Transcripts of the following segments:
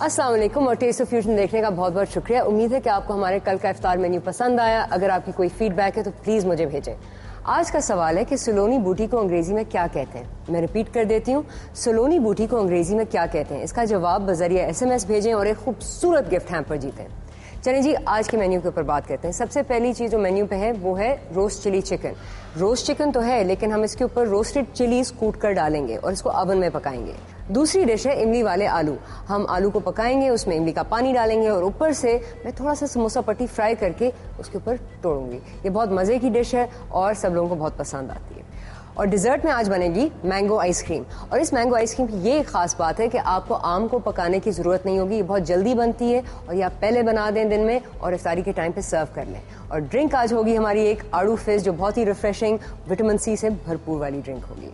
अस्सलाम वालेकुम और टेस्ट ऑफ़ फ्यूजन देखने का बहुत बहुत शुक्रिया। उम्मीद है कि आपको हमारे कल का इफ्तार मेन्यू पसंद आया। अगर आपकी कोई फीडबैक है तो प्लीज़ मुझे भेजें। आज का सवाल है कि सलोनी बूटी को अंग्रेज़ी में क्या कहते हैं? मैं रिपीट कर देती हूँ। सलोनी बूटी को अंग्रेज़ी में क्या कहते हैं? इसका जवाब बजरिया एस एम एस भेजें और एक खूबसूरत गिफ्ट हैम्पर जीतें। चलिए जी, आज के मेन्यू के ऊपर बात करते हैं। सबसे पहली चीज़ जो मेन्यू पे है, वो है roast chilli chicken roast chicken तो है, लेकिन हम इसके ऊपर रोस्टेड चिलीज कूट कर डालेंगे और इसको अवन में पकाएँगे। दूसरी डिश है इमली वाले आलू। हम आलू को पकाएँगे, उसमें इमली का पानी डालेंगे और ऊपर से मैं थोड़ा सा समोसा पट्टी फ्राई करके उसके ऊपर तोड़ूँगी। ये बहुत मज़े की डिश है और सब लोगों को बहुत पसंद आती है। और डिजर्ट में आज बनेगी मैंगो आइसक्रीम और इस मैंगो आइसक्रीम की ये खास बात है कि आपको आम को पकाने की ज़रूरत नहीं होगी, ये बहुत जल्दी बनती है और ये आप पहले बना दें दिन में और इफ्तारी के टाइम पे सर्व कर लें। और ड्रिंक आज होगी हमारी एक आड़ू फ़िश जो बहुत ही रिफ्रेशिंग विटामिन सी से भरपूर वाली ड्रिंक होगी।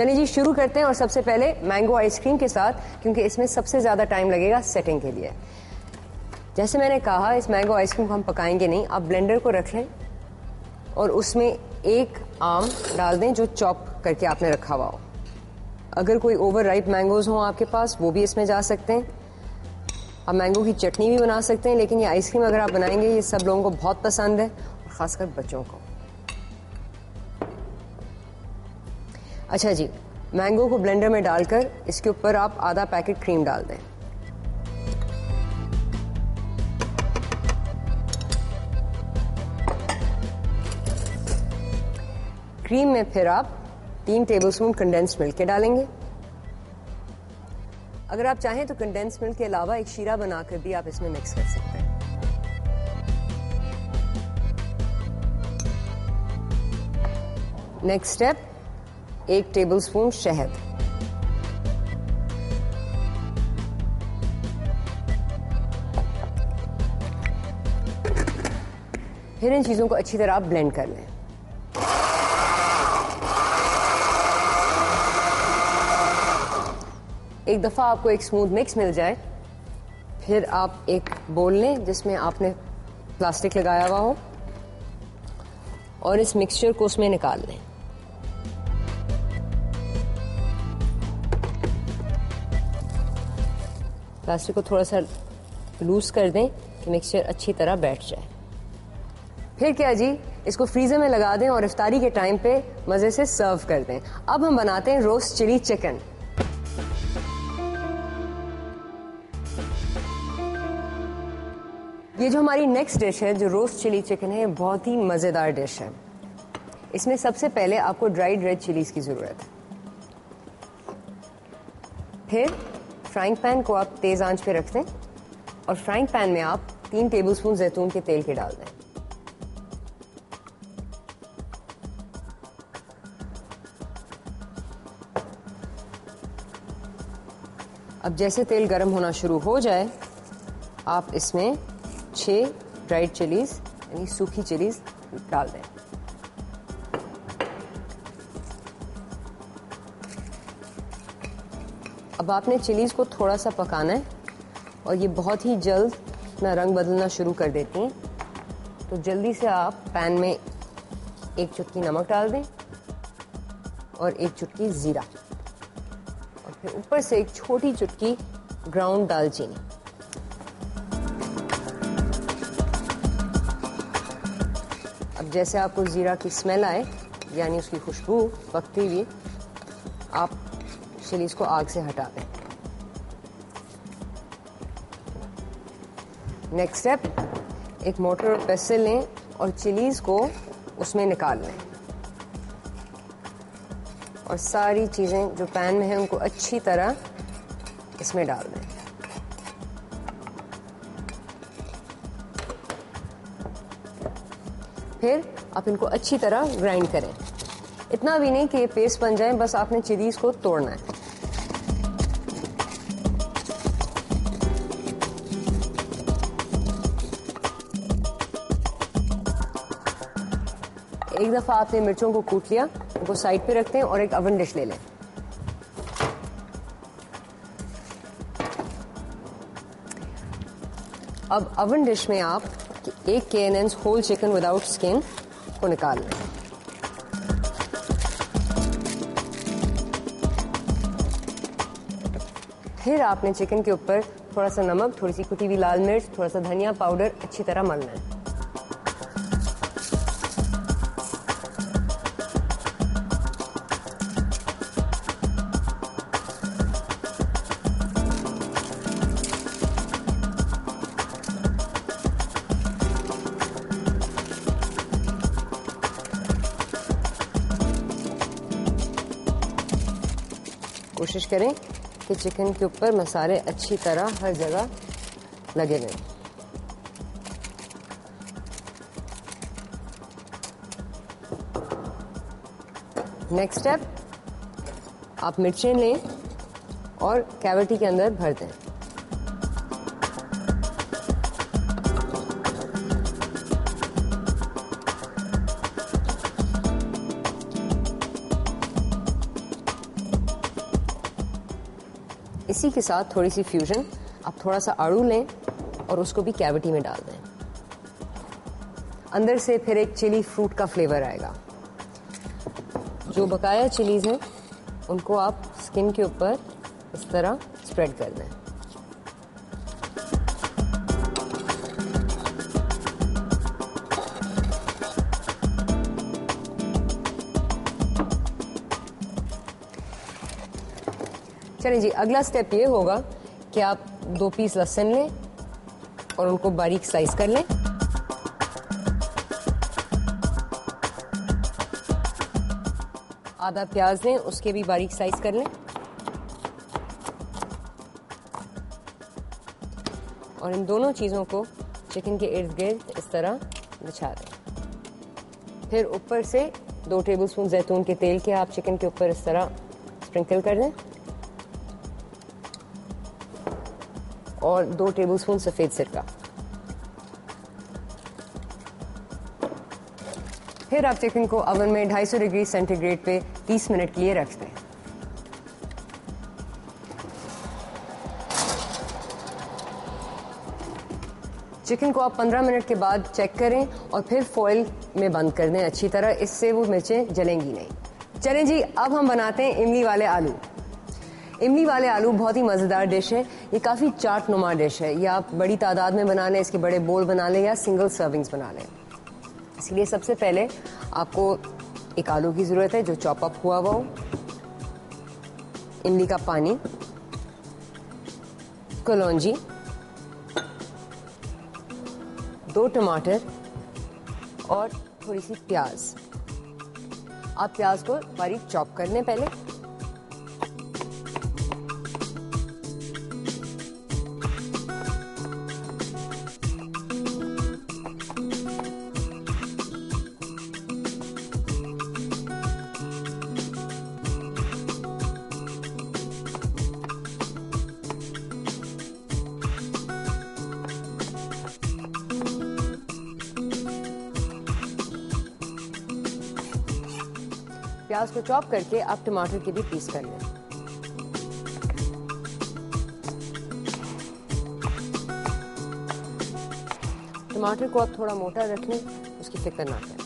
चलिए जी, शुरू करते हैं और सबसे पहले मैंगो आइसक्रीम के साथ, क्योंकि इसमें सबसे ज़्यादा टाइम लगेगा सेटिंग के लिए। जैसे मैंने कहा, इस मैंगो आइसक्रीम को हम पकाएँगे नहीं। आप ब्लेंडर को रख लें और उसमें एक आम डाल दें जो चॉप करके आपने रखा हुआ हो। अगर कोई ओवर राइप मैंगोज हो आपके पास, वो भी इसमें जा सकते हैं। आप मैंगो की चटनी भी बना सकते हैं, लेकिन ये आइसक्रीम अगर आप बनाएँगे, ये सब लोगों को बहुत पसंद है खासकर बच्चों को। अच्छा जी मैंगो को ब्लेंडर में डालकर इसके ऊपर आप आधा पैकेट क्रीम डाल दें। क्रीम में फिर आप तीन टेबलस्पून कंडेंस मिल्क के डालेंगे। अगर आप चाहें तो कंडेंस मिल्क के अलावा एक शीरा बनाकर भी आप इसमें मिक्स कर सकते हैं। नेक्स्ट स्टेप एक टेबलस्पून शहद। फिर इन चीज़ों को अच्छी तरह आप ब्लेंड कर लें। एक दफ़ा आपको एक स्मूथ मिक्स मिल जाए। फिर आप एक बोल लें जिसमें आपने प्लास्टिक लगाया हुआ हो और इस मिक्सचर को उसमें निकाल लें। प्लास्टिक को थोड़ा सा लूज कर दें कि मिक्सचर अच्छी तरह बैठ जाए। फिर क्या जी? इसको फ्रीजर में लगा दें और इफ्तारी के टाइम पे मज़े से सर्व कर दें। अब हम बनाते हैं रोस्ट चिली चिकन। ये जो हमारी नेक्स्ट डिश है, जो रोस्ट चिली चिकन है बहुत ही मज़ेदार डिश है। इसमें सबसे पहले आपको ड्राइड रेड चिलीज की ज़रूरत है। फिर फ्राइंग पैन को आप तेज़ आँच पे रख दें और फ्राइंग पैन में आप तीन टेबलस्पून जैतून के तेल के डाल दें। अब जैसे तेल गर्म होना शुरू हो जाए, आप इसमें छह ड्राइड चिलीज यानी सूखी चिलीज डाल दें। अब आपने चिलीज को थोड़ा सा पकाना है और ये बहुत ही जल्द अपना रंग बदलना शुरू कर देती हैं। तो जल्दी से आप पैन में एक चुटकी नमक डाल दें और एक चुटकी ज़ीरा और फिर ऊपर से एक छोटी चुटकी ग्राउंड दालचीनी। अब जैसे आपको ज़ीरा की स्मेल आए, यानी उसकी खुशबू पकती हुई आप चिलीज को आग से हटा दें। नेक्स्ट स्टेप एक मोटर और पेसल लें और चिलीज को उसमें निकाल लें। और सारी चीज़ें जो पैन में हैं, उनको अच्छी तरह इसमें डाल दें। फिर आप इनको अच्छी तरह ग्राइंड करें। इतना भी नहीं कि ये पेस्ट बन जाए, बस आपने चिलीज को तोड़ना है। एक दफ़ा आपने मिर्चों को कूट लिया, उनको साइड पे रखते हैं और एक अवन डिश ले लें। अब अवन डिश में आप एक के एन एन होल चिकन विदाउट स्किन को निकाल लें। फिर आपने चिकन के ऊपर थोड़ा सा नमक, थोड़ी सी कुटी हुई लाल मिर्च, थोड़ा सा धनिया पाउडर अच्छी तरह मलना है। कोशिश करें कि चिकन के ऊपर मसाले अच्छी तरह हर जगह लगे रहें। नेक्स्ट स्टेप आप मिर्चें लें और कैविटी के अंदर भर दें। इसी के साथ थोड़ी सी फ्यूजन आप थोड़ा सा आड़ू लें और उसको भी कैविटी में डाल दें। अंदर से फिर एक चिली फ्रूट का फ्लेवर आएगा। जो बकाया चिलीज हैं, उनको आप स्किन के ऊपर इस तरह स्प्रेड कर दें। चलिए जी, अगला स्टेप ये होगा कि आप दो पीस लहसुन लें और उनको बारीक स्लाइस कर लें। आधा प्याज लें, उसके भी बारीक स्लाइस कर लें। और इन दोनों चीज़ों को चिकन के इर्द गिर्द इस तरह बिछा दें। फिर ऊपर से दो टेबलस्पून जैतून के तेल के आप चिकन के ऊपर इस तरह स्प्रिंकल कर दें। और दो टेबलस्पून सफ़ेद सिरका फिर आप चिकन को ओवन में 250 डिग्री सेंटीग्रेड पे 30 मिनट के लिए रख दें। चिकन को आप 15 मिनट के बाद चेक करें और फिर फॉइल में बंद कर दें। अच्छी तरह इससे वो मिर्चें जलेंगी नहीं। चलें जी, अब हम बनाते हैं इमली वाले आलू। इमली वाले आलू बहुत ही मज़ेदार डिश है। ये काफ़ी चाट नुमा डिश है। ये आप बड़ी तादाद में बना लें, इसके बड़े बोल बना लें या सिंगल सर्विंग्स बना लें। इसलिए सबसे पहले आपको एक आलू की ज़रूरत है जो चॉप अप हुआ हुआ हो। इमली का पानी, कलौजी, दो टमाटर और थोड़ी सी प्याज। आप प्याज को बारीक चॉप कर लें पहले। प्याज को चॉप करके आप टमाटर के भी पीस कर लें। टमाटर को आप थोड़ा मोटा रख लें, उसकी फ़िक्र ना करें।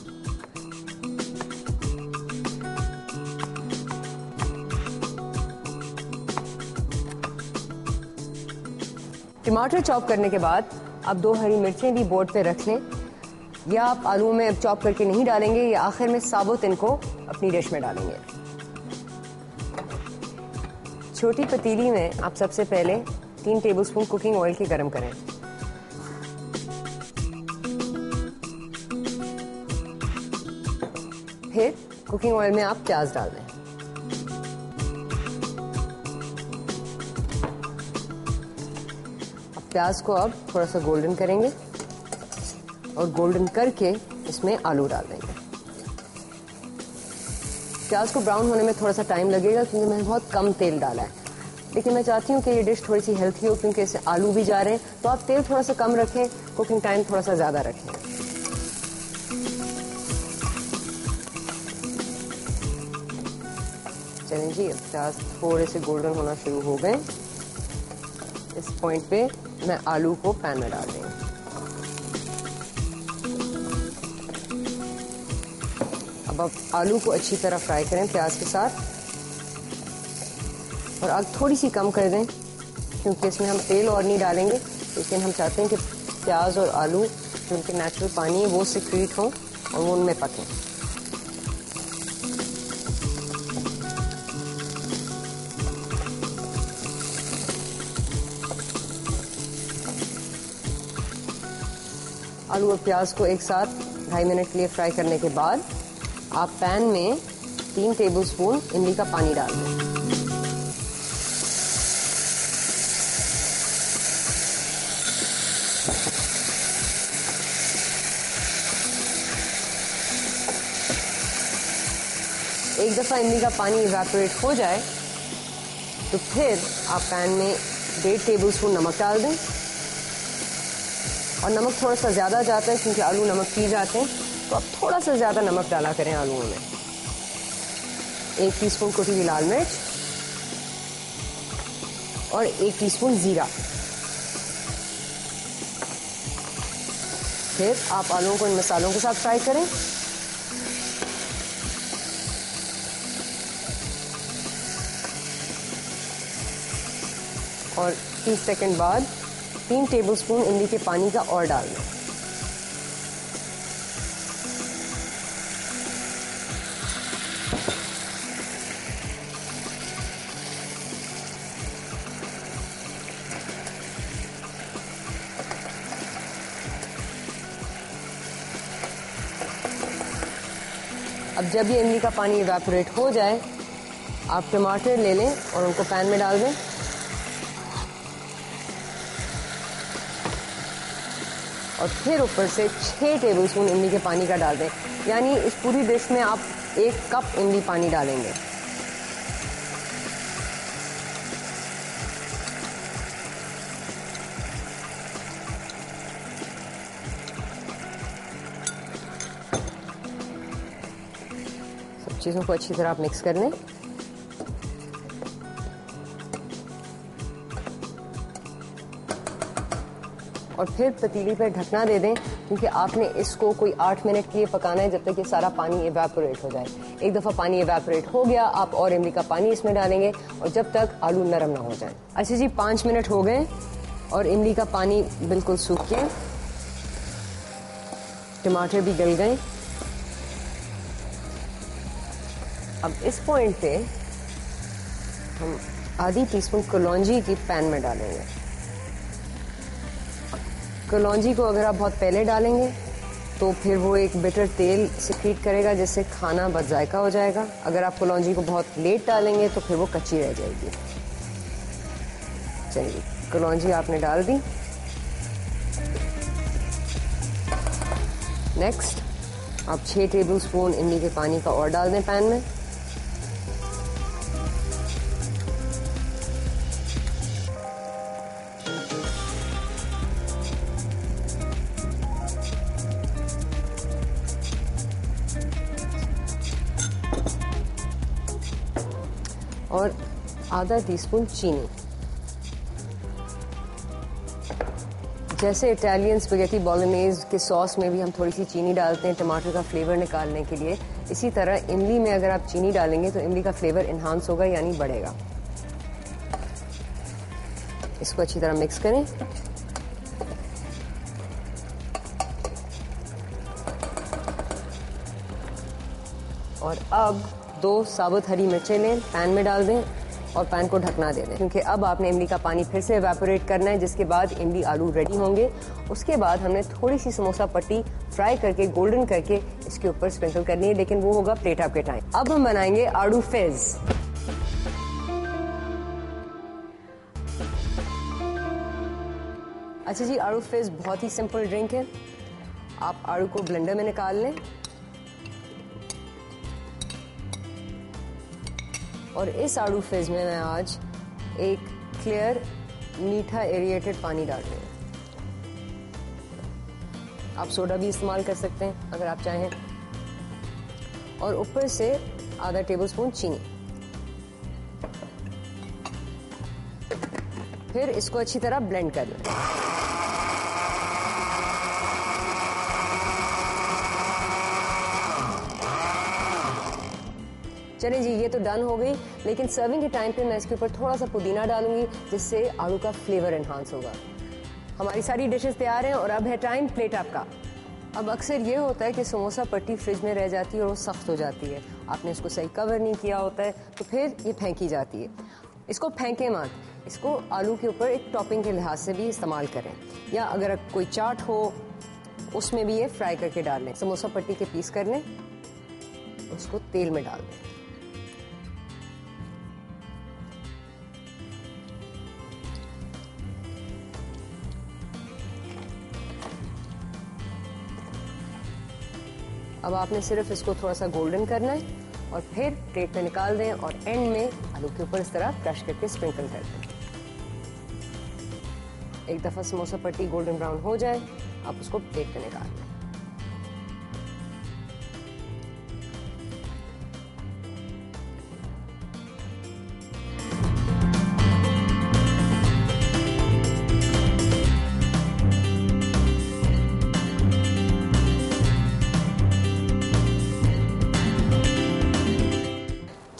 टमाटर चॉप करने के बाद आप दो हरी मिर्चें भी बोर्ड पे रख लें। या आप आलू में चॉप करके नहीं डालेंगे, या आखिर में साबुत इनको अपनी डिश में डालेंगे। छोटी पतीली में आप सबसे पहले तीन टेबलस्पून कुकिंग ऑयल की गर्म करें। फिर कुकिंग ऑयल में आप प्याज डाल दें। प्याज को अब थोड़ा सा गोल्डन करेंगे और गोल्डन करके इसमें आलू डाल देंगे। प्याज को ब्राउन होने में थोड़ा सा टाइम लगेगा, क्योंकि मैंने बहुत कम तेल डाला है। लेकिन मैं चाहती हूँ कि ये डिश थोड़ी सी हेल्थी हो, क्योंकि इससे आलू भी जा रहे हैं। तो आप तेल थोड़ा सा कम रखें कुकिंग टाइम थोड़ा सा ज़्यादा रखें। चलें जी, अब प्याज थोड़े से गोल्डन होना शुरू हो गए। इस पॉइंट पे मैं आलू को पैन में डाल देंगे अब आप आलू को अच्छी तरह फ्राई करें प्याज के साथ। और आग थोड़ी सी कम कर दें, क्योंकि इसमें हम तेल और नहीं डालेंगे। लेकिन हम चाहते हैं कि प्याज और आलू, जो उनके नेचुरल पानी है, वो सिक्रीट हों और वो उनमें पकें। आलू और प्याज को एक साथ ढाई मिनट के लिए फ्राई करने के बाद आप पैन में तीन टेबलस्पून इमली का पानी डाल दें। एक दफ़ा इमली का पानी इवेपोरेट हो जाए तो फिर आप पैन में डेढ़ टेबल स्पून नमक डाल दें। और नमक थोड़ा सा ज़्यादा जाता है, क्योंकि आलू नमक पी जाते हैं। तो आप थोड़ा सा ज़्यादा नमक डाला करें आलूओं में। एक टीस्पून कुटी हुई लाल मिर्च और एक टीस्पून ज़ीरा। फिर आप आलूओं को इन मसालों के साथ फ्राई करें। और 30 सेकंड बाद तीन टेबलस्पून इमली के पानी का और डाल दें। अब जब ये इमली का पानी इवेपोरेट हो जाए, आप टमाटर ले लें और उनको पैन में डाल दें। और फिर ऊपर से छः टेबल स्पून इमली के पानी का डाल दें। यानी इस पूरी डिश में आप एक कप इमली पानी डालेंगे। चीज़ों को अच्छी तरह आप मिक्स कर लें। और फिर पतीली पर ढकना दे दें, क्योंकि आपने इसको कोई आठ मिनट के लिए पकाना है जब तक ये सारा पानी एवेपोरेट हो जाए। एक दफ़ा पानी एवेपोरेट हो गया, आप और इमली का पानी इसमें डालेंगे और जब तक आलू नरम ना हो जाए। अच्छा जी, पाँच मिनट हो गए और इमली का पानी बिल्कुल सूख गया। टमाटर भी गल गए। अब इस पॉइंट पे हम आधी टीस्पून कलौंजी की पैन में डालेंगे। कलौंजी को अगर आप बहुत पहले डालेंगे तो फिर वो एक बिटर तेल सिक्रीट करेगा, जिससे खाना बद जायका हो जाएगा। अगर आप कलौंजी को बहुत लेट डालेंगे तो फिर वो कच्ची रह जाएगी। चलिए, कलौंजी आपने डाल दी। नेक्स्ट आप छः टेबल स्पून इमली के पानी का और डाल दें पैन में। आधा टीस्पून चीनी। जैसे इटालियन स्पेगेटी बॉलोनेज के सॉस में भी हम थोड़ी सी चीनी डालते हैं, टमाटर का फ्लेवर निकालने के लिए। इसी तरह इमली में अगर आप चीनी डालेंगे तो इमली का फ्लेवर इन्हांस होगा, यानी बढ़ेगा। इसको अच्छी तरह मिक्स करें। और अब दो साबुत हरी मिर्चें लें पैन में डाल दें। और पैन को ढकना दे दें। क्योंकि अब आपने इमली का पानी फिर से एवेपोरेट करना है, जिसके बाद इमली आलू रेडी होंगे। उसके बाद हमने थोड़ी सी समोसा पट्टी फ्राई करके गोल्डन करके इसके ऊपर स्प्रिंकल करनी है। लेकिन वो होगा प्लेट आपके टाइम अब हम बनाएँगे आड़ू फिज अच्छा जी आड़ू फिज बहुत ही सिंपल ड्रिंक है। आप आड़ू को ब्लेंडर में निकाल लें। और इस आड़ू फिज में मैं आज एक क्लियर मीठा एरिएटेड पानी डाल रही हूँ। आप सोडा भी इस्तेमाल कर सकते हैं, अगर आप चाहें। और ऊपर से आधा टेबल स्पून चीनी। फिर इसको अच्छी तरह ब्लेंड कर लें। चले जी, ये तो डन हो गई। लेकिन सर्विंग के टाइम पे मैं इसके ऊपर थोड़ा सा पुदीना डालूँगी, जिससे आलू का फ्लेवर एनहांस होगा। हमारी सारी डिशेस तैयार हैं और अब है टाइम प्लेट आपका। अब अक्सर ये होता है कि समोसा पट्टी फ्रिज में रह जाती है और वो सख्त हो जाती है। आपने इसको सही कवर नहीं किया होता है तो फिर ये फेंकी जाती है। इसको फेंके मत। इसको आलू के ऊपर एक टॉपिंग के लिहाज से भी इस्तेमाल करें। या अगर कोई चाट हो, उसमें भी ये फ्राई करके डाल लें। समोसा पट्टी के पीस कर लें, उसको तेल में डाल दें। अब आपने सिर्फ़ इसको थोड़ा सा गोल्डन करना है और फिर प्लेट में निकाल दें और एंड में आलू के ऊपर इस तरह क्रश करके स्प्रिंकल कर दें। एक दफ़ा समोसा पट्टी गोल्डन ब्राउन हो जाए, आप उसको प्लेट में निकाल लें।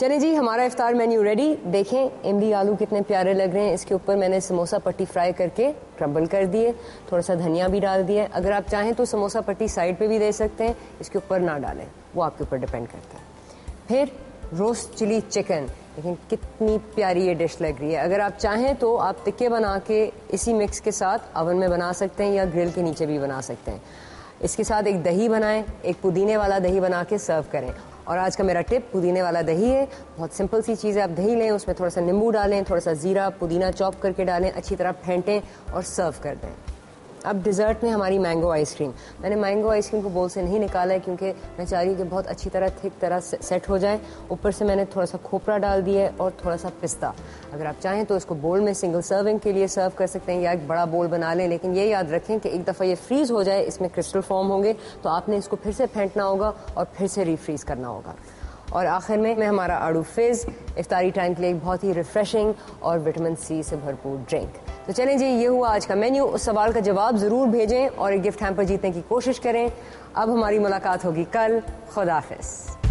चले जी, हमारा इफ्तार मेन्यू रेडी देखें, इमली आलू कितने प्यारे लग रहे हैं। इसके ऊपर मैंने समोसा पट्टी फ्राई करके क्रम्बल कर दिए। थोड़ा सा धनिया भी डाल दिया। अगर आप चाहें तो समोसा पट्टी साइड पे भी दे सकते हैं। इसके ऊपर ना डालें। वो आपके ऊपर डिपेंड करता है। फिर रोस्ट चिली चिकन लेकिन कितनी प्यारी ये डिश लग रही है। अगर आप चाहें तो आप टिक्के बना के इसी मिक्स के साथ अवन में बना सकते हैं या ग्रिल के नीचे भी बना सकते हैं। इसके साथ एक दही बनाएँ। एक पुदीने वाला दही बना के सर्व करें। और आज का मेरा टिप, पुदीने वाला दही है। बहुत सिंपल सी चीज़ है, आप दही लें, उसमें थोड़ा सा नींबू डालें, थोड़ा सा ज़ीरा, पुदीना चॉप करके डालें, अच्छी तरह फेंटें और सर्व कर दें। अब डिज़र्ट में हमारी मैंगो आइसक्रीम मैंने मैंगो आइसक्रीम को बोल से नहीं निकाला है क्योंकि मैं चाह रही हूँ कि बहुत अच्छी तरह थिक तरह से, सेट हो जाए। ऊपर से मैंने थोड़ा सा खोपरा डाल दिया है और थोड़ा सा पिस्ता। अगर आप चाहें तो इसको बोल में सिंगल सर्विंग के लिए सर्व कर सकते हैं या एक बड़ा बोल बना लें लेकिन ये याद रखें कि एक दफ़ा ये फ्रीज हो जाए इसमें क्रिस्टल फॉर्म होंगे तो आपने इसको फिर से फेंटना होगा और फिर से रिफ्रीज करना होगा। और आखिर में मैं हमारा आड़ू फिज इफ्तारी टाइम के लिए एक बहुत ही रिफ्रेशिंग और विटामिन सी से भरपूर ड्रिंक तो चलें जी ये हुआ आज का मेन्यू। उस सवाल का जवाब ज़रूर भेजें और एक गिफ्ट हैम्पर जीतने की कोशिश करें। अब हमारी मुलाकात होगी कल। खुदाफिज